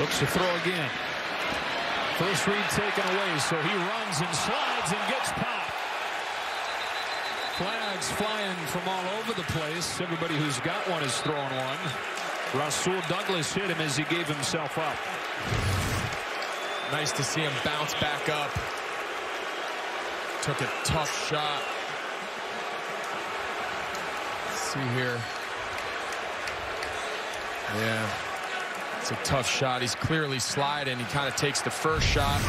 Looks to throw again. First read taken away, so he runs and slides and gets popped. Flags flying from all over the place. Everybody who's got one is throwing one. Rasul Douglas hit him as he gave himself up. Nice to see him bounce back up. Took a tough shot. Let's see here. Yeah. A tough shot. He's clearly sliding. He kind of takes the first shot.